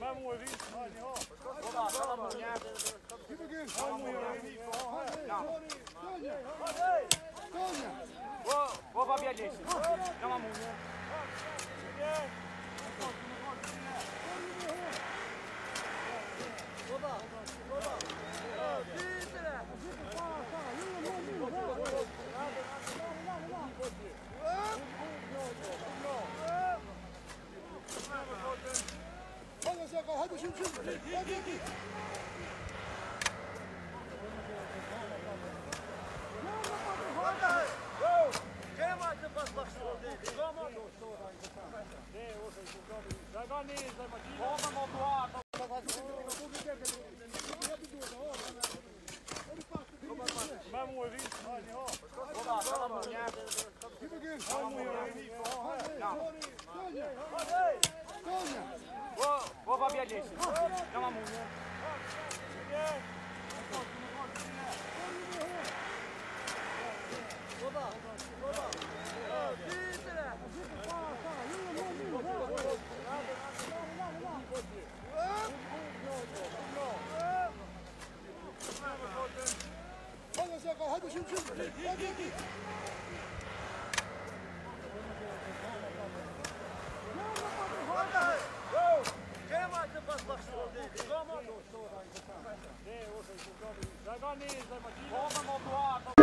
Mam u evinciju, hajde, ho. Koga, sada mu njega. Mam u evinciju, hajde. Hajde, hajde. Wo, wo pobiedzie się? Ja mam u nie. Woda, woda. Şimdi şimdi. Hadi hadi. Kim objawialiśmy. Ja mam mówię. Hadi şimdi. Hadi hadi. Zagoni, zagoni.